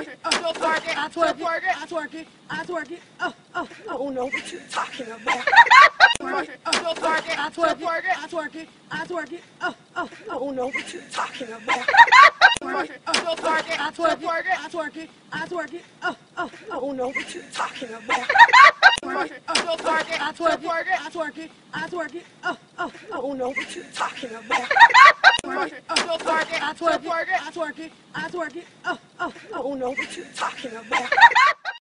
twerk it, uh, She'll twerk it. I She'll twerk it, it. I twerk it, I twerk it, uh, uh, I don't know what you're talking about. Twerk it, uh, She'll twerk it. I twerk it. I twerk it, I twerk it, uh, uh, I don't know what you're talking about. Twerk it, uh, She'll twerk it. I twerk it. I twerk it, I twerk it, uh, uh, I don't know what you're talking about. Twerk it, uh, She'll twerk it. I twerk it. I twerk it, I twerk it, uh, uh, I don't know what you're talking about. Twerk it, uh, She'll twerk it. I twerk it. I twerk it, I twerk it, uh, I don't know what you're talking about.